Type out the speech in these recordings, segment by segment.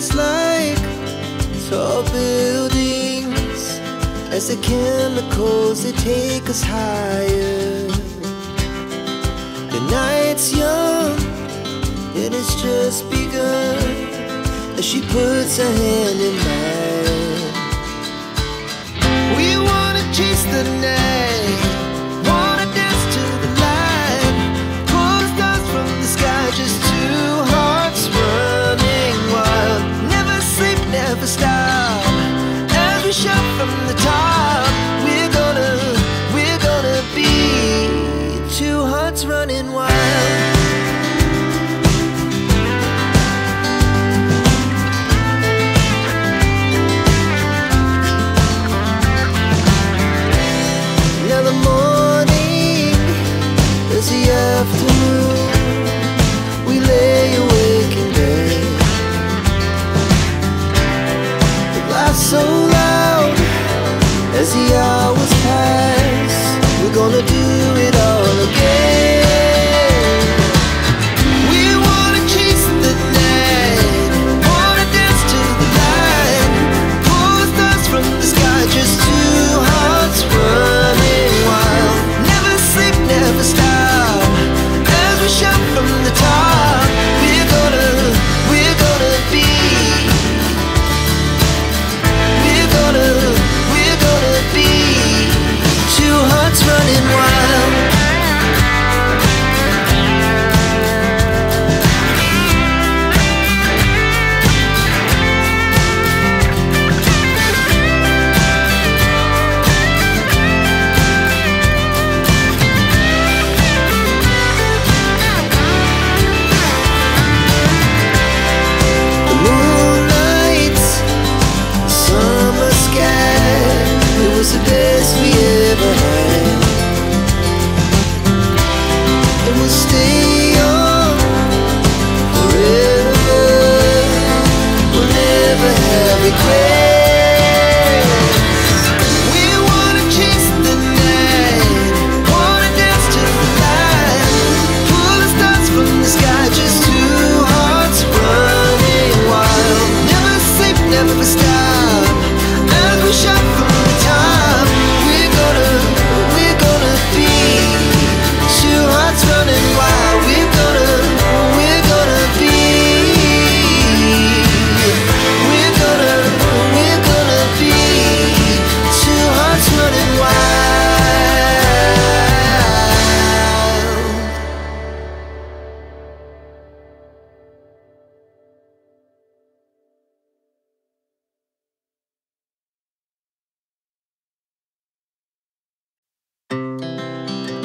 It's like tall buildings as the chemicals they take us higher. The night's young and it's just begun as she puts her hand in mine. Loud as the hours pass. We're gonna do it all again. We wanna chase the night, wanna dance to the light, pull stars from the sky, just two hearts running wild. Never sleep, never stop. Never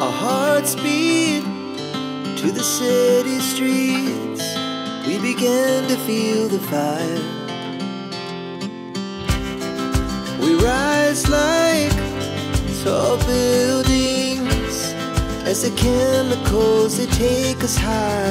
Our hearts beat to the city streets. We began to feel the fire. We rise like tall buildings as the chemicals they take us high.